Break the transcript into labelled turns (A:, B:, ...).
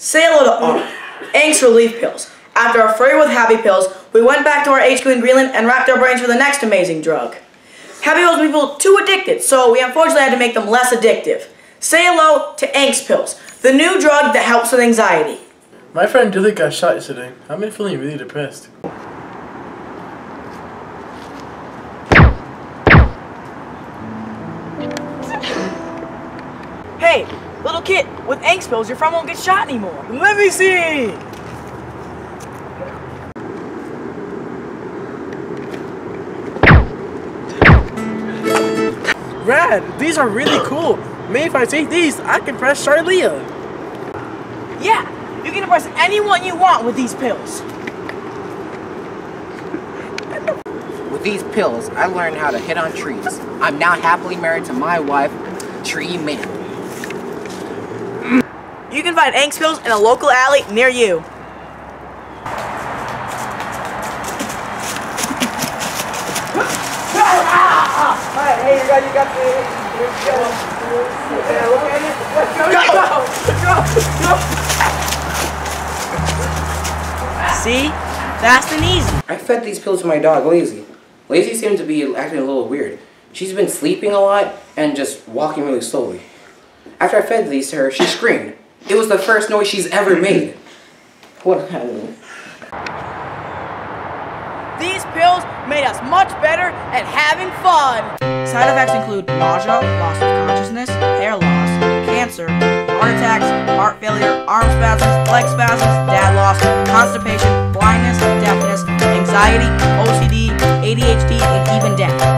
A: Say hello to. Anx Relief Pills. After a flurry with Happy Pills, we went back to our HQ in Greenland and racked our brains for the next amazing drug. Happy Pills people too addicted, so we unfortunately had to make them less addictive. Say hello to Anx Pills, the new drug that helps with anxiety.
B: My friend Dylan got shot yesterday. I've been feeling really depressed.
A: Hey, little kid, with Anx Pills, your friend won't get shot anymore. Let me see!
B: Rad, these are really cool. Maybe if I take these, I can press Charlia.
A: Yeah, you can impress anyone you want with these pills.
C: With these pills, I learned how to hit on trees. I'm now happily married to my wife, Tree Man.
A: You can find Anx Pills in a local alley near you. Go, go, go, go. See? Fast and easy.
C: I fed these pills to my dog, Lazy. Lazy seems to be acting a little weird. She's been sleeping a lot and just walking really slowly. After I fed these to her, she screamed. It was the first noise she's ever made. What
A: These pills made us much better at having fun. Side effects include nausea, loss of consciousness, hair loss, cancer, heart attacks, heart failure, arm spasms, leg spasms, dad loss, constipation, blindness, deafness, anxiety, OCD, ADHD, and even death.